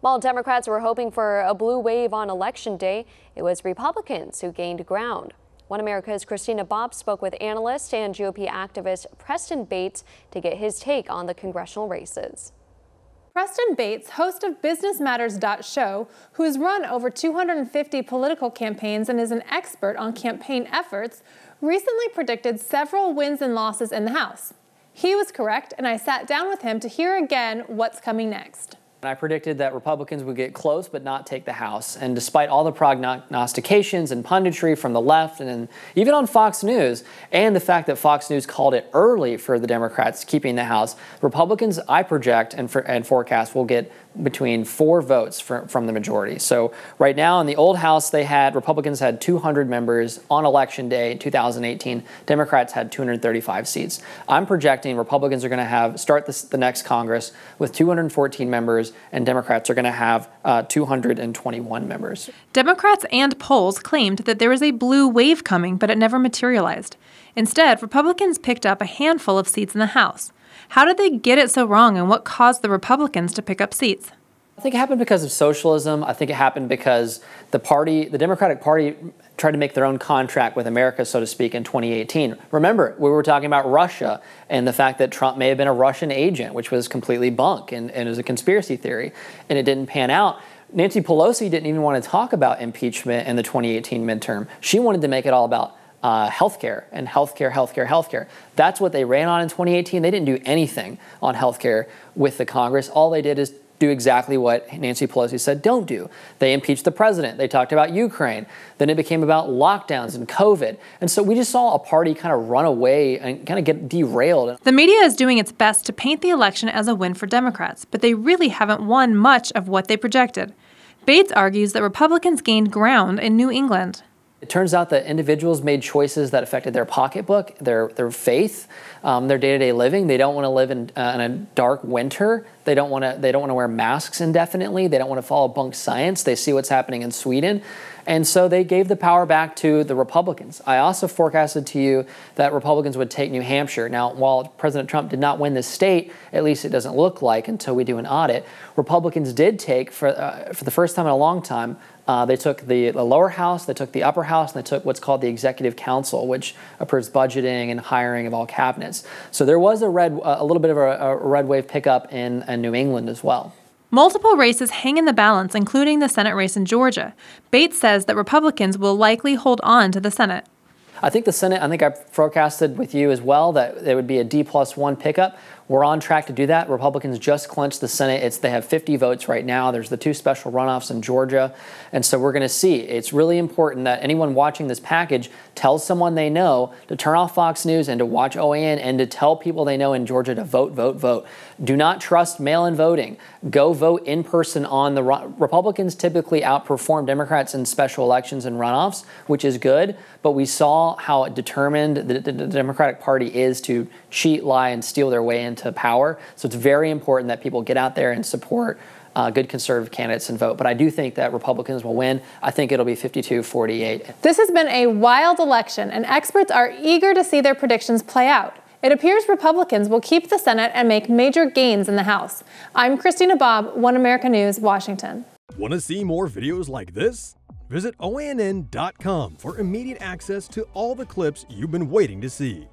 While Democrats were hoping for a blue wave on election day, it was Republicans who gained ground. One America's Christina Bobb spoke with analyst and GOP activist Preston Bates to get his take on the congressional races. Preston Bates, host of Business Matters Show, who has run over 250 political campaigns and is an expert on campaign efforts, recently predicted several wins and losses in the House. He was correct, and I sat down with him to hear again what's coming next. I predicted that Republicans would get close but not take the House. And despite all the prognostications and punditry from the left and even on Fox News, and the fact that Fox News called it early for the Democrats keeping the House, Republicans, I project and, for, and forecast, will get between four votes for, from the majority. So right now in the old House, they had Republicans had 200 members on election day 2018. Democrats had 235 seats. I'm projecting Republicans are going to have start this, the next Congress with 214 members, and Democrats are going to have uh, 221 members. Democrats and polls claimed that there was a blue wave coming, but it never materialized. Instead, Republicans picked up a handful of seats in the House. How did they get it so wrong, and what caused the Republicans to pick up seats? I think it happened because of socialism. I think it happened because the party, the Democratic Party, tried to make their own contract with America, so to speak, in 2018. Remember, we were talking about Russia and the fact that Trump may have been a Russian agent, which was completely bunk and, and was a conspiracy theory, and it didn't pan out. Nancy Pelosi didn't even want to talk about impeachment in the 2018 midterm. She wanted to make it all about uh, healthcare and healthcare, healthcare, healthcare. That's what they ran on in 2018. They didn't do anything on healthcare with the Congress. All they did is do exactly what Nancy Pelosi said don't do. They impeached the president. They talked about Ukraine. Then it became about lockdowns and COVID. And so we just saw a party kind of run away and kind of get derailed. The media is doing its best to paint the election as a win for Democrats, but they really haven't won much of what they projected. Bates argues that Republicans gained ground in New England. It turns out that individuals made choices that affected their pocketbook, their, their faith, um, their day-to-day living. They don't want to live in, uh, in a dark winter. They don't want to. They don't want to wear masks indefinitely. They don't want to follow bunk science. They see what's happening in Sweden, and so they gave the power back to the Republicans. I also forecasted to you that Republicans would take New Hampshire. Now, while President Trump did not win the state, at least it doesn't look like until we do an audit. Republicans did take for uh, for the first time in a long time uh, they took the, the, lower house, they took the upper house, and they took what's called the executive council, which approves budgeting and hiring of all cabinets. So there was a red, a little bit of a, a red wave pickup in, in New England as well. Multiple races hang in the balance, including the Senate race in Georgia. Bates says that Republicans will likely hold on to the Senate. I think the Senate, I think I forecasted with you as well that there would be a D plus one pickup. We're on track to do that. Republicans just clinched the Senate. It's they have 50 votes right now. There's the two special runoffs in Georgia, and so we're going to see. It's really important that anyone watching this package tells someone they know to turn off Fox News and to watch OAN and to tell people they know in Georgia to vote, vote, vote. Do not trust mail-in voting. Go vote in person on the Republicans typically outperform Democrats in special elections and runoffs, which is good. But we saw how determined the, the Democratic Party is to cheat, lie, and steal their way into power. So it's very important that people get out there and support uh, good conservative candidates and vote. But I do think that Republicans will win. I think it'll be 52 48. This has been a wild election, and experts are eager to see their predictions play out. It appears Republicans will keep the Senate and make major gains in the House. I'm Christina Bobb, One America News, Washington. Want to see more videos like this? Visit OANN.com for immediate access to all the clips you've been waiting to see.